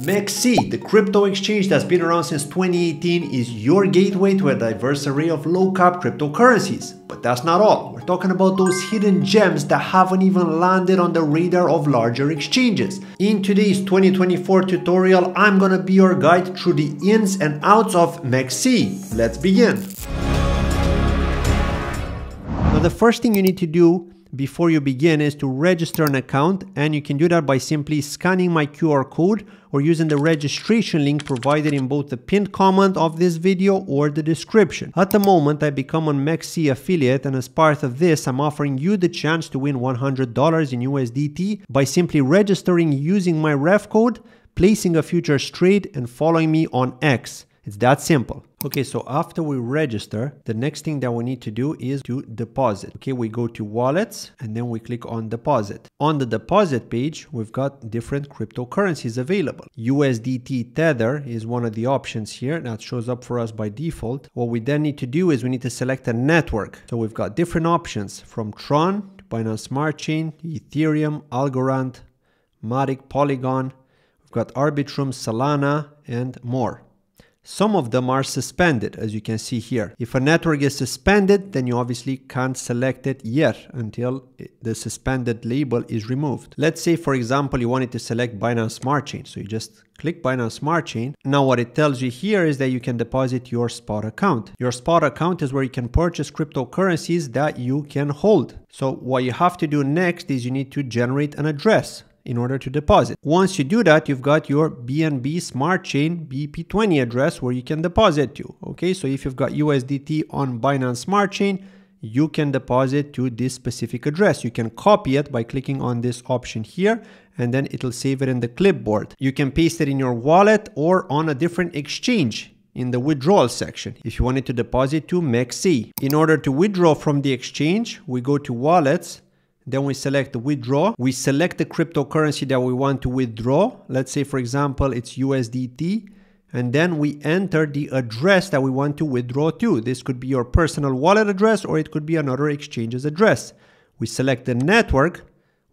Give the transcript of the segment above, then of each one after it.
MEXC, the crypto exchange that's been around since 2018, is your gateway to a diverse array of low-cap cryptocurrencies. But that's not all. We're talking about those hidden gems that haven't even landed on the radar of larger exchanges. In today's 2024 tutorial, I'm gonna be your guide through the ins and outs of MEXC. Let's begin. Now the first thing you need to do before you begin is to register an account and you can do that by simply scanning my QR code or using the registration link provided in both the pinned comment of this video or the description. At the moment I become a MEXC affiliate and as part of this I'm offering you the chance to win $100 in USDT by simply registering using my ref code, placing a futures trade and following me on X. It's that simple. Okay, so after we register, the next thing that we need to do is to deposit. Okay, we go to wallets and then we click on deposit. On the deposit page, we've got different cryptocurrencies available. USDT Tether is one of the options here that shows up for us by default. What we then need to do is we need to select a network. So we've got different options from Tron, Binance Smart Chain, Ethereum, Algorand, Matic, Polygon. We've got Arbitrum, Solana, and more. Some of them are suspended, as you can see here. If a network is suspended, then you obviously can't select it yet until the suspended label is removed. Let's say, for example, you wanted to select Binance Smart Chain. So you just click Binance Smart Chain. Now what it tells you here is that you can deposit your spot account. Your spot account is where you can purchase cryptocurrencies that you can hold. So what you have to do next is you need to generate an address in order to deposit. Once you do that, you've got your BNB Smart Chain BEP20 address where you can deposit to. Okay, so if you've got USDT on Binance Smart Chain, you can deposit to this specific address. You can copy it by clicking on this option here and then it'll save it in the clipboard. You can paste it in your wallet or on a different exchange in the withdrawal section if you wanted to deposit to MEXC. In order to withdraw from the exchange, we go to wallets then we select withdraw. We select the cryptocurrency that we want to withdraw. Let's say, for example, it's USDT. And then we enter the address that we want to withdraw to. This could be your personal wallet address or it could be another exchange's address. We select the network.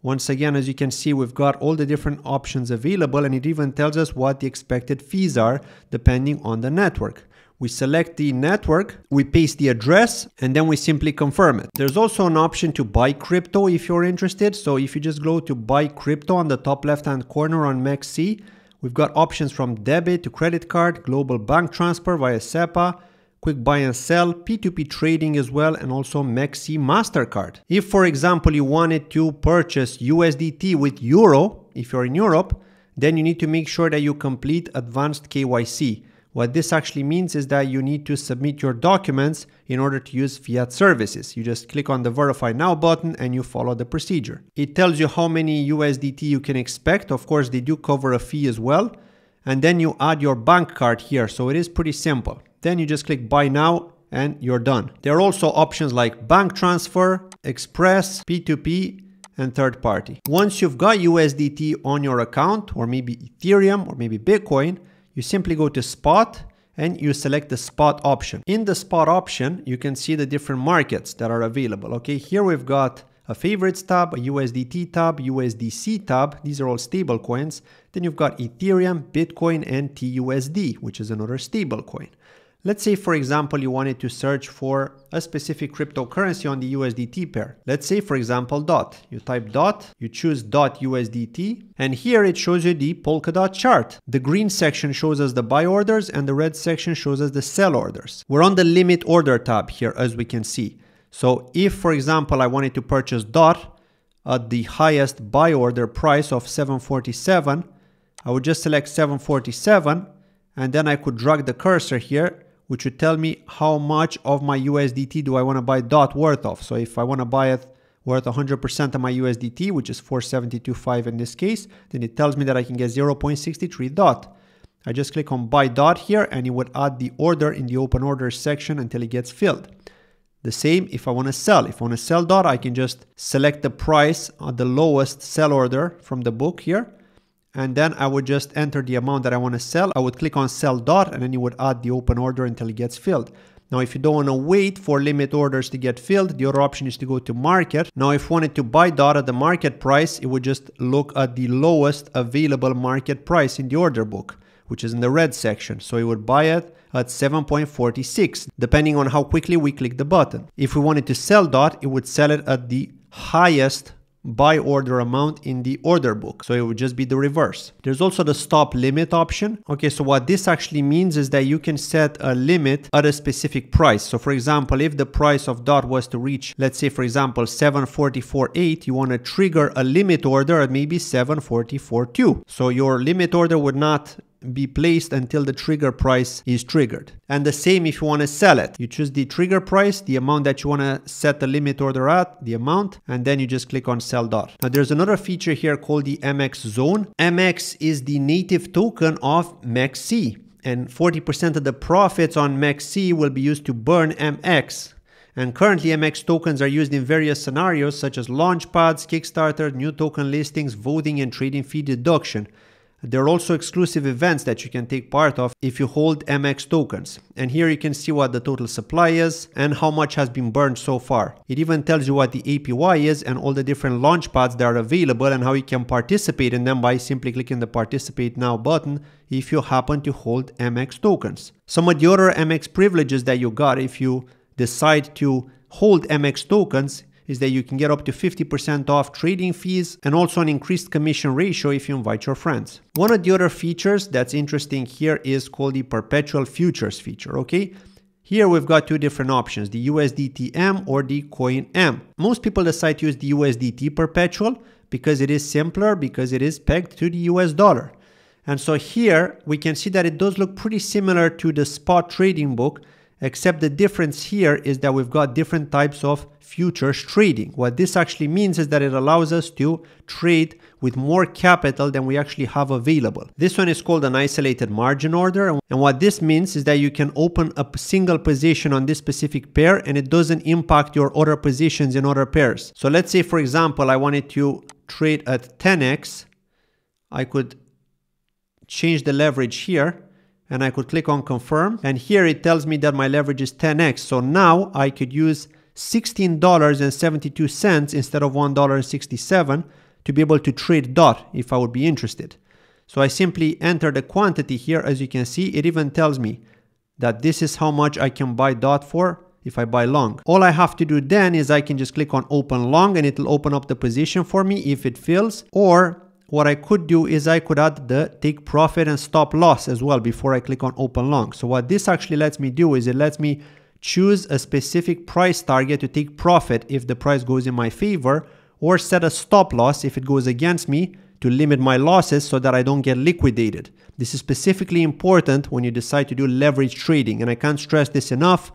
Once again, as you can see, we've got all the different options available and it even tells us what the expected fees are depending on the network. We select the network, we paste the address, and then we simply confirm it. There's also an option to buy crypto if you're interested. So if you just go to buy crypto on the top left-hand corner on MEXC, we've got options from debit to credit card, global bank transfer via SEPA, quick buy and sell, P2P trading as well, and also MEXC MasterCard. If, for example, you wanted to purchase USDT with Euro, if you're in Europe, then you need to make sure that you complete advanced KYC. What this actually means is that you need to submit your documents in order to use fiat services. You just click on the verify now button and you follow the procedure. It tells you how many USDT you can expect. Of course, they do cover a fee as well. And then you add your bank card here. So it is pretty simple. Then you just click buy now and you're done. There are also options like bank transfer, express, P2P, and third party. Once you've got USDT on your account, or maybe Ethereum, or maybe Bitcoin, you simply go to spot and you select the spot option. In the spot option, you can see the different markets that are available. Okay, here we've got a favorites tab, a USDT tab, USDC tab. These are all stable coins. Then you've got Ethereum, Bitcoin, and TUSD, which is another stable coin. Let's say, for example, you wanted to search for a specific cryptocurrency on the USDT pair. Let's say, for example, DOT. You type DOT, you choose DOT USDT, and here it shows you the Polkadot chart. The green section shows us the buy orders, and the red section shows us the sell orders. We're on the limit order tab here, as we can see. So if, for example, I wanted to purchase DOT at the highest buy order price of 747, I would just select 747, and then I could drag the cursor here which would tell me how much of my USDT do I want to buy DOT worth of. So if I want to buy it worth 100% of my USDT, which is 472.5 in this case, then it tells me that I can get 0.63 DOT. I just click on buy DOT here and it would add the order in the open order section until it gets filled. The same if I want to sell. If I want to sell DOT, I can just select the price at the lowest sell order from the book here and then I would just enter the amount that I want to sell. I would click on sell dot and then you would add the open order until it gets filled. Now, if you don't want to wait for limit orders to get filled, the other option is to go to market. Now, if you wanted to buy DOT at the market price, it would just look at the lowest available market price in the order book, which is in the red section. So it would buy it at 7.46, depending on how quickly we click the button. If we wanted to sell DOT, it would sell it at the highest buy order amount in the order book. So it would just be the reverse. There's also the stop limit option. Okay, so what this actually means is that you can set a limit at a specific price. So for example, if the price of DOT was to reach, let's say for example, 744.8, you want to trigger a limit order at maybe 744.2. So your limit order would not be placed until the trigger price is triggered. And the same if you want to sell it. You choose the trigger price, the amount that you want to set the limit order at, the amount, and then you just click on sell dot. Now there's another feature here called the MX zone. MX is the native token of MEXC and 40% of the profits on MEXC will be used to burn MX. And currently MX tokens are used in various scenarios such as launchpads, Kickstarter, new token listings, voting and trading fee deduction. There are also exclusive events that you can take part of if you hold MX tokens. And here you can see what the total supply is and how much has been burned so far. It even tells you what the APY is and all the different launch pads that are available and how you can participate in them by simply clicking the participate now button if you happen to hold MX tokens. Some of the other MX privileges that you got if you decide to hold MX tokens is that you can get up to 50% off trading fees and also an increased commission ratio if you invite your friends. One of the other features that's interesting here is called the perpetual futures feature, okay? Here we've got two different options, the USDT-M or the Coin-M. Most people decide to use the USDT perpetual because it is simpler, because it is pegged to the US dollar. And so here we can see that it does look pretty similar to the spot trading book, except the difference here is that we've got different types of futures trading. What this actually means is that it allows us to trade with more capital than we actually have available. This one is called an isolated margin order. And what this means is that you can open a single position on this specific pair and it doesn't impact your other positions in other pairs. So let's say, for example, I wanted to trade at 10x. I could change the leverage here and I could click on confirm. And here it tells me that my leverage is 10x. So now I could use $16.72 instead of $1.67 to be able to trade DOT if I would be interested. So I simply enter the quantity here. As you can see, it even tells me that this is how much I can buy DOT for if I buy long. All I have to do then is I can just click on open long and it'll open up the position for me if it fills or what I could do is I could add the take profit and stop loss as well before I click on open long. So what this actually lets me do is it lets me choose a specific price target to take profit if the price goes in my favor or set a stop loss if it goes against me to limit my losses so that I don't get liquidated. This is specifically important when you decide to do leverage trading and I can't stress this enough.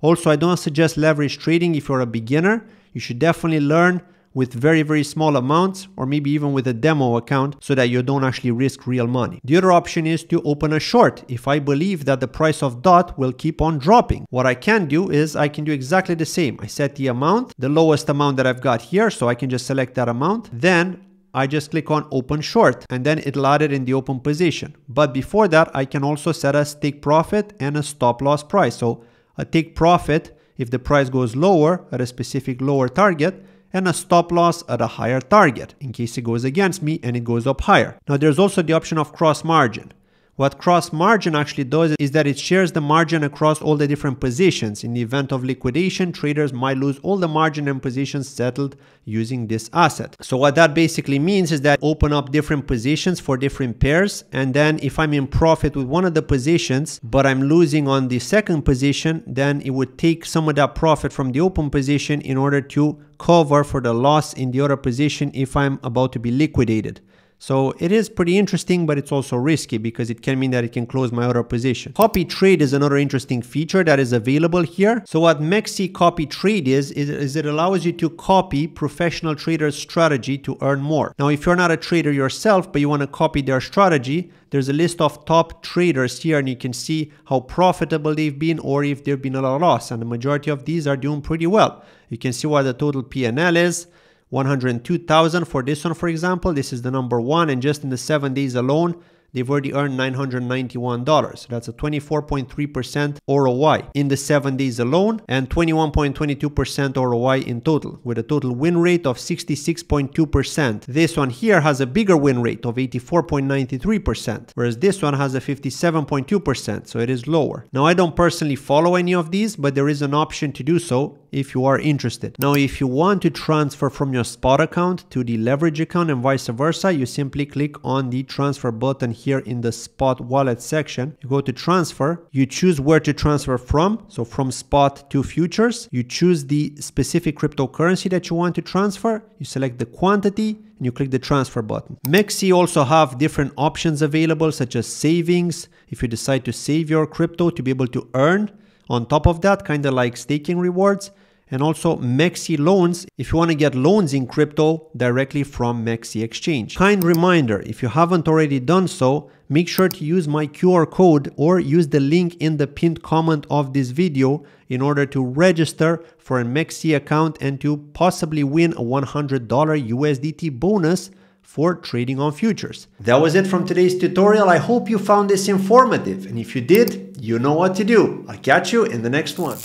Also, I don't suggest leverage trading if you're a beginner. You should definitely learn with very, very small amounts or maybe even with a demo account so that you don't actually risk real money. The other option is to open a short if I believe that the price of DOT will keep on dropping. What I can do is I can do exactly the same. I set the amount, the lowest amount that I've got here, so I can just select that amount. Then I just click on open short and then it'll add it in the open position. But before that, I can also set a take profit and a stop loss price. So a take profit if the price goes lower at a specific lower target and a stop loss at a higher target in case it goes against me and it goes up higher. Now there's also the option of cross margin. What cross margin actually does is that it shares the margin across all the different positions. In the event of liquidation, traders might lose all the margin and positions settled using this asset. So what that basically means is that open up different positions for different pairs. And then if I'm in profit with one of the positions, but I'm losing on the second position, then it would take some of that profit from the open position in order to cover for the loss in the other position if I'm about to be liquidated. So it is pretty interesting, but it's also risky because it can mean that it can close my other position. Copy trade is another interesting feature that is available here. So what MEXC copy trade is, is, is, it allows you to copy professional traders strategy to earn more. Now, if you're not a trader yourself, but you want to copy their strategy, there's a list of top traders here and you can see how profitable they've been or if there've been a lot of loss. And the majority of these are doing pretty well. You can see what the total PNL is. 102,000 for this one, for example. This is the number one. And just in the seven days alone, they've already earned $991. That's a 24.3% ROI in the seven days alone and 21.22% ROI in total with a total win rate of 66.2%. This one here has a bigger win rate of 84.93%, whereas this one has a 57.2%, so it is lower. Now I don't personally follow any of these, but there is an option to do so if you are interested. Now, if you want to transfer from your spot account to the leverage account and vice versa, you simply click on the transfer button here in the spot wallet section. You go to transfer, you choose where to transfer from. So from spot to futures, you choose the specific cryptocurrency that you want to transfer. You select the quantity and you click the transfer button. MEXC also have different options available such as savings. If you decide to save your crypto to be able to earn on top of that, kind of like staking rewards and also MEXC loans if you want to get loans in crypto directly from MEXC Exchange. Kind reminder, if you haven't already done so, make sure to use my QR code or use the link in the pinned comment of this video in order to register for a MEXC account and to possibly win a $100 USDT bonus for trading on futures. That was it from today's tutorial. I hope you found this informative and if you did, you know what to do. I'll catch you in the next one.